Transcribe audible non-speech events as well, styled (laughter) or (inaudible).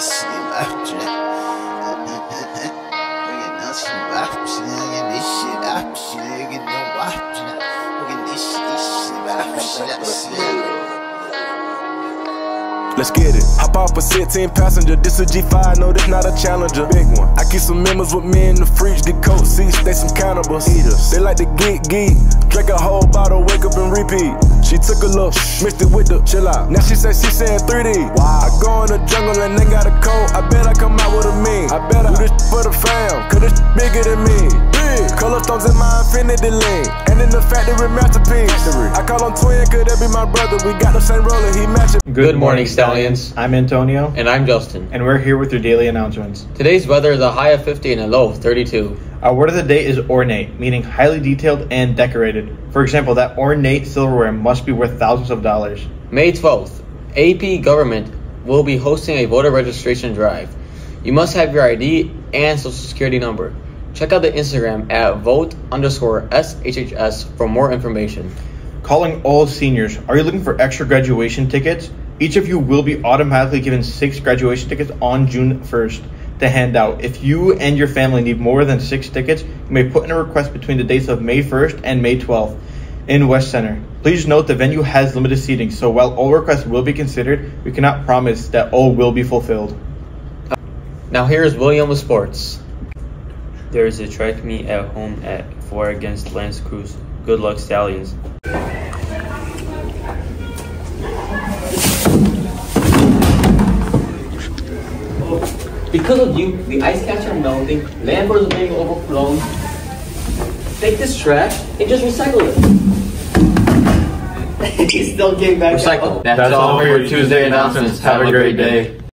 nasıl yapacağım? Bugün nasıl yapacağım? Bugün iş yapacağım. Bugün ne yapacağım? Bugün iş iş yapacağım. Let's get it. Hop off a 16 passenger. This a G5, no, this not a challenger. Big one. I keep some members with me in the fridge. Get coat seats, they some cannibals. Eaters. They like to geek geek. Drink a whole bottle, wake up and repeat. She took a look, mixed it with the chill out. Now she say she saying 3D. Wow. I in the jungle and they got a coat. I bet I come out with a mean. I bet I do this for the fam, cause this bigger than me. Big. Color stones in my infinity lane. And in the factory masterpiece. I call him twin, could that be my brother? We got the same roller, he matching. Good morning, Stallions. I'm Antonio, And I'm Justin. and we're here with your daily announcements. Today's weather is a high of 50 and a low of 32. Our word of the day is ornate, meaning highly detailed and decorated. For example, that ornate silverware must be worth thousands of dollars. May 12th, AP Government will be hosting a voter registration drive. You must have your ID and social security number. Check out the Instagram at vote underscore SHHS for more information. Calling all seniors, are you looking for extra graduation tickets? Each of you will be automatically given six graduation tickets on June 1st to hand out. If you and your family need more than six tickets, you may put in a request between the dates of May 1st and May 12th in West Center. Please note the venue has limited seating, so while all requests will be considered, we cannot promise that all will be fulfilled. Now here's William with sports. There is a track meet at home at 4 against Lance Cruz. Good luck, Stallions. Because of you, the ice caps are melting, landfills are being overflown. Take this trash and just recycle it. (laughs) he still came back. Recycle. out. That's, all for your Tuesday announcements. Have a great day.